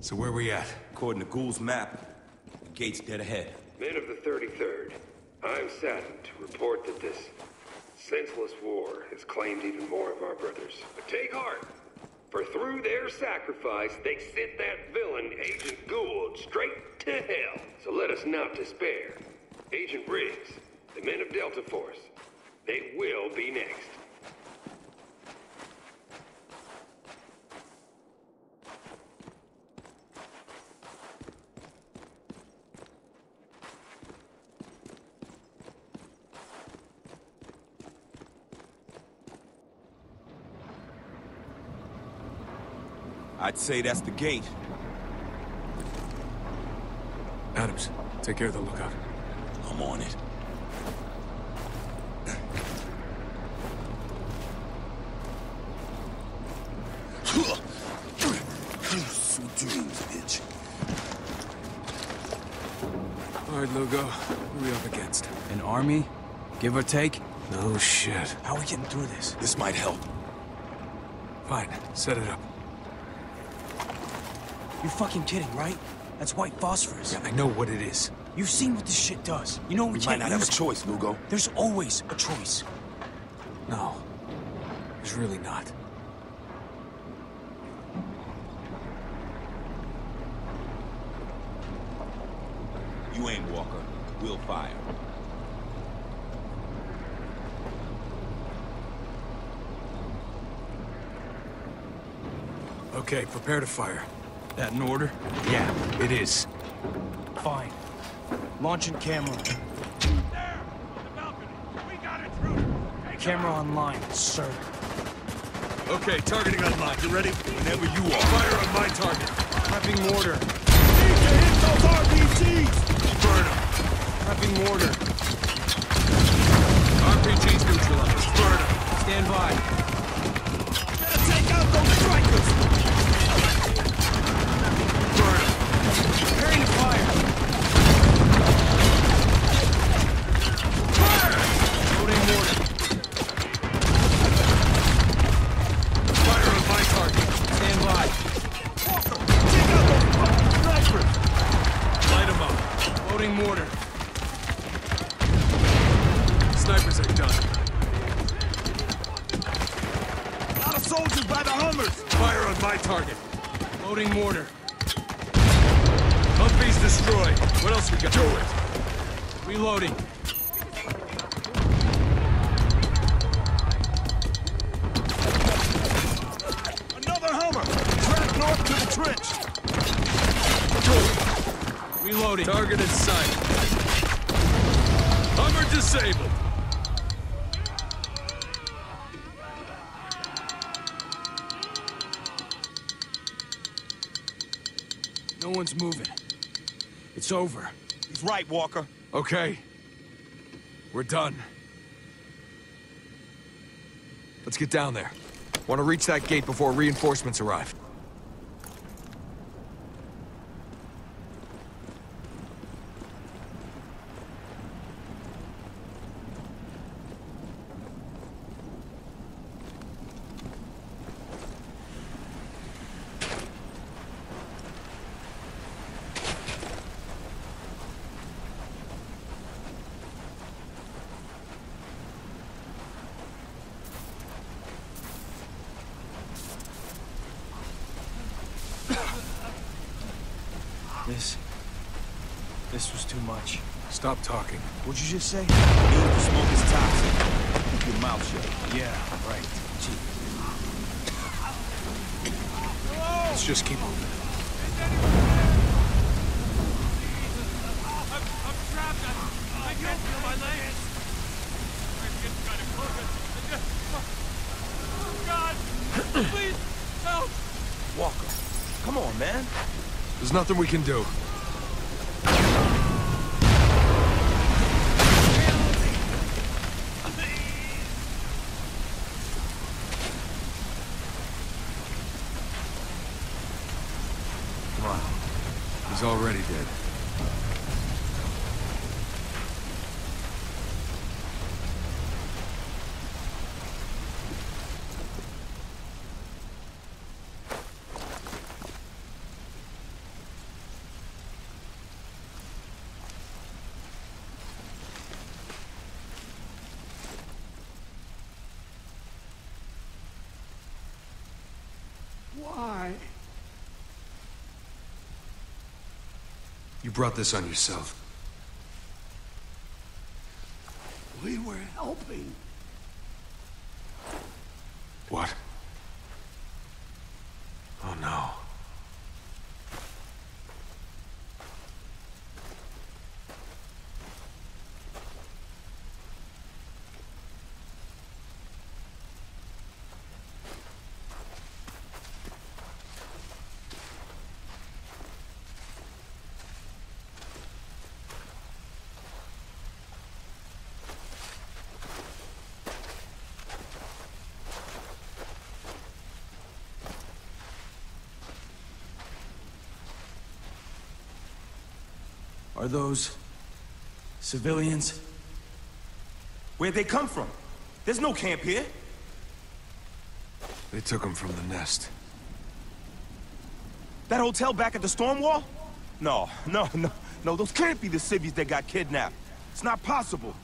So where are we at? According to Gould's map, the gate's dead ahead. Men of the 33rd, I'm saddened to report that this senseless war has claimed even more of our brothers. But take heart, for through their sacrifice, they sent that villain, Agent Gould, straight to hell. So let us not despair. Agent Riggs, the men of Delta Force, they will be next. Say that's the gate. Adams, take care of the lookout. I'm on it. Sweet dreams, bitch. All right, Lugo. Who are we up against? An army? Give or take? No shit. How are we getting through this? This might help. Fine, set it up. You're fucking kidding, right? That's white phosphorus. Yeah, I know what it is. You've seen what this shit does. You know we, We can't not have a choice, Lugo. There's always a choice. No. There's really not. You ain't Walker. We'll fire. Okay, prepare to fire. That in order? Yeah, it is. Fine. Launching camera. There! On the balcony! We got intruders! Camera online, sir. Okay, targeting online. You ready? Whenever you are. Fire on my target. Prepping mortar. Need to hit those RPGs! Burn them. Prepping mortar. RPG's neutralized. Burn them. Stand by. Gotta take out those strikers! To fire. Reloading. Another Hummer! Track north to the trench! Reloading. Target in sight. Hummer disabled. No one's moving. It's over. He's right, Walker. Okay. We're done. Let's get down there. Want to reach that gate before reinforcements arrive. This... This was too much. Stop talking. What'd you just say? Means the smoke is toxic. Keep your mouth shut. Yeah, right. Gee. Let's just keep moving. Is anyone there? Jesus. I'm trapped. I can't feel my legs. God. Please. Help. Walker, come on, man. There's nothing we can do. Come on. He's already dead. You brought this on yourself. We were helping. What? Oh no. Are those... civilians? Where'd they come from? There's no camp here. They took them from the nest. That hotel back at the storm wall? No, no, no, no, those can't be the civvies that got kidnapped. It's not possible.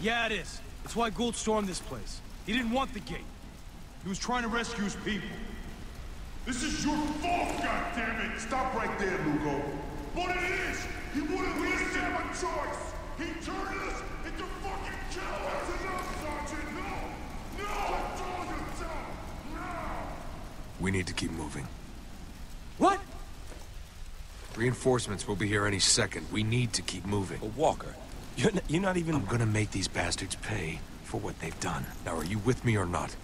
Yeah, it is. That's why Gould stormed this place. He didn't want the gate. He was trying to rescue his people. This is your fault, goddammit! Stop right there, Lugo. But it is! He wouldn't we didn't have a choice! He turned us into fucking killers! That's enough, Sergeant! No! No! Control yourself! Now! We need to keep moving. What? Reinforcements will be here any second. We need to keep moving. But Walker, you're, you're not even... I'm gonna make these bastards pay for what they've done. Now, are you with me or not?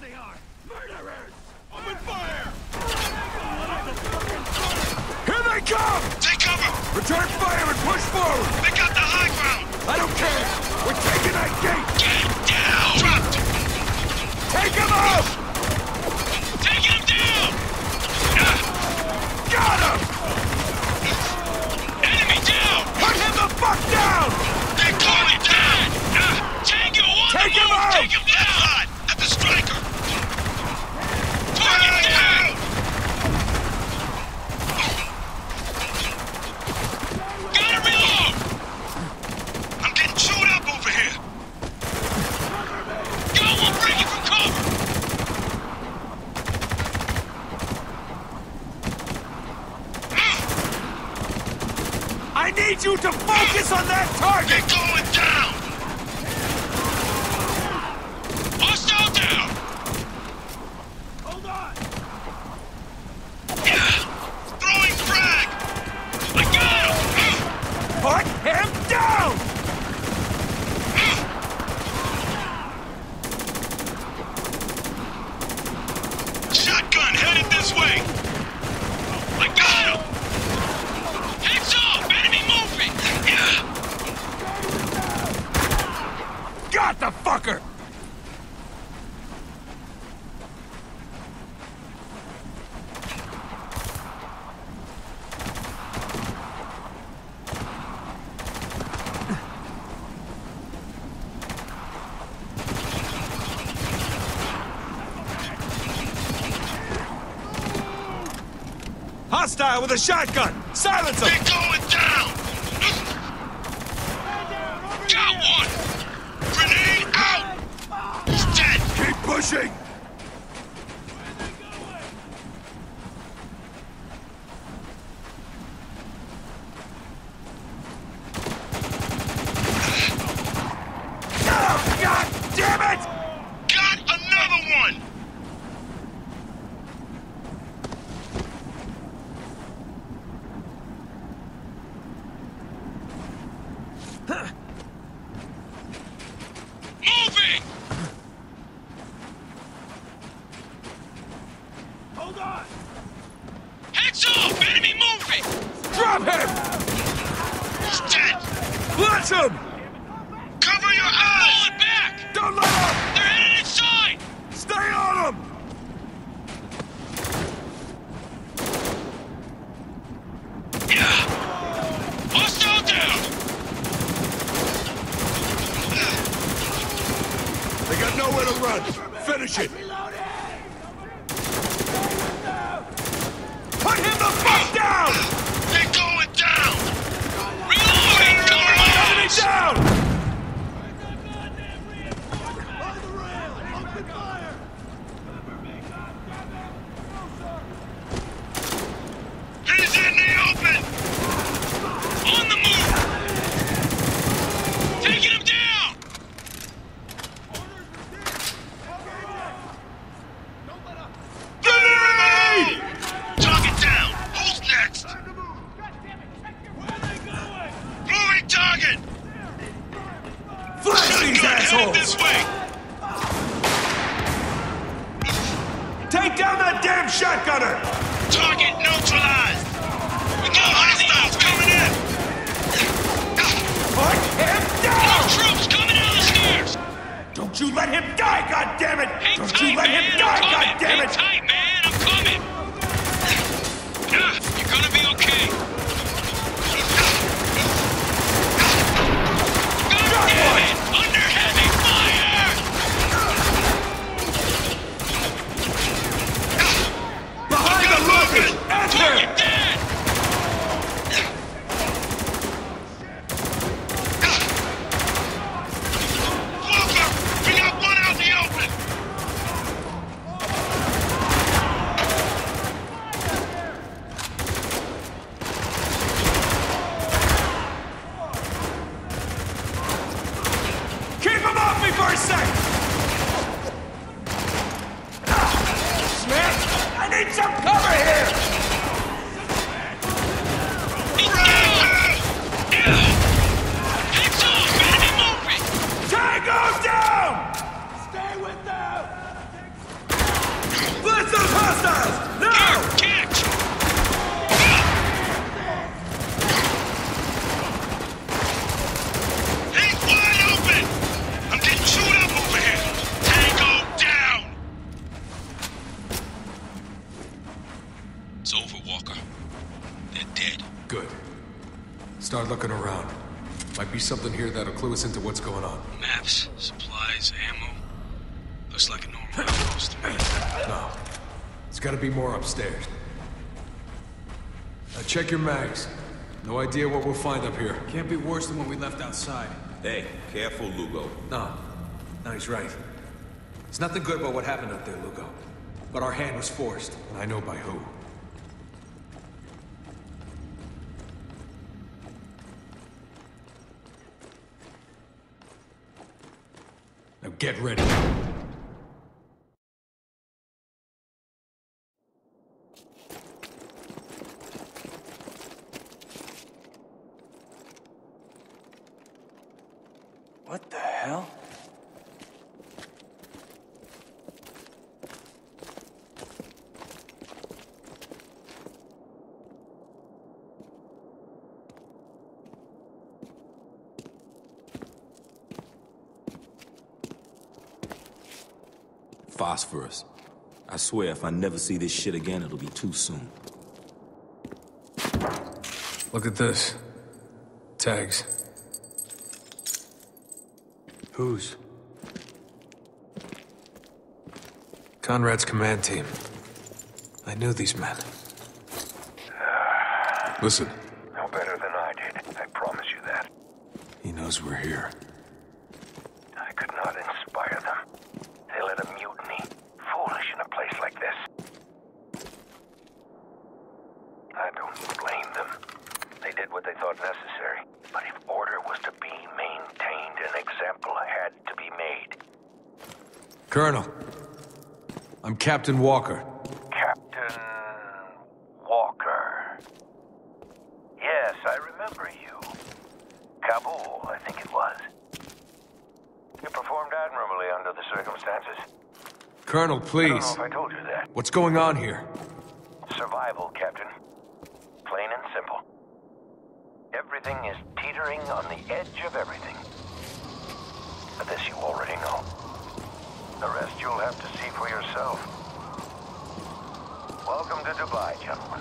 Here they come! Take cover! Return fire and push forward! They got the high ground! I don't care! We're taking that gate! Get down! Dropped! Take them out! Taking him down! Ah, Got him! enemy down! Put him the fuck down! They're calling down! Ah, Tango on Take the him move! out! Take him down! At the striker! Target down! Gotta reload! I'm getting chewed up over here! Go, we'll break it from cover! I need you to focus on that target! They're going down! Hostile down! Hold on! Yeah! Throwing frag! I got him! Put him down! Shotgun headed this way! I got him! Heads up! Enemy moving! Yeah! Got the fucker! Hostile with a shotgun! Silence him! going down! Got one! Grenade out! He's dead! Keep pushing! Oh, God damn it! Got another one! Moving! Hold on! Heads up! Enemy moving! Drop him! Dead! Him! Cover your eyes! Pull it back! Don't let up! They're headed inside! Stay on them! Yeah! Hostile down! They got nowhere to run. Finish it. Put him the fuck down! They're going down! Reloading! Cover my Enemy ass! down! He's in the open! On the move! Taking him down! Grenade! Target down! Who's next? Moving target! Flash these Shotgun headed assholes! Take down that damn shotgunner! Target neutralized! We got hostiles coming in! Put him More down! troops coming down the stairs! Don't you let him die, goddammit! Hang Don't tight, you let man! him die, coming! Hang goddammit! tight, man! I'm coming! Ah, You're gonna be okay. God damn it! Under heavy fire! Behind the luggage! Enter! Target dead! Walker! We got one out in the open! Keep him off me for a sec! Ah, Smith, I need some cover here! He's down! Down! Heads off! Enemy moving! Tango down! Stay with them! Blitz those hostiles! Here, Now! catch! He's wide open! I'm getting chewed up over here! Tango down! It's over, Walker. They're dead. Good. Start looking around. Might be something here that'll clue us into what's going on. Maps, supplies, ammo. Looks like a normal outpost. No. It's gotta be more upstairs. Now check your mags. No idea what we'll find up here. Can't be worse than what we left outside. Hey, careful, Lugo. No. No, he's right. There's nothing good about what happened up there, Lugo. But our hand was forced, and I know by who. Get ready. What the hell? Phosphorus. I swear, if I never see this shit again, it'll be too soon. Look at this. Tags. Whose? Conrad's command team. I knew these men. Listen, No better than I did. I promise you that. he knows we're here. I could not inspire them. They let a mutiny. Foolish in a place like this. I don't blame them. They did what they thought necessary. But if order was to be maintained, an example had to be made. Colonel, I'm Captain Walker. Captain Walker. Yes, I remember you. Kabul, I think it was. You performed admirably under the circumstances. Colonel, I don't please. know if I told you that. What's going on here? Survival, Captain. Plain and simple. Everything is teetering on the edge of everything. But this you already know. The rest you'll have to see for yourself. Welcome to Dubai, gentlemen.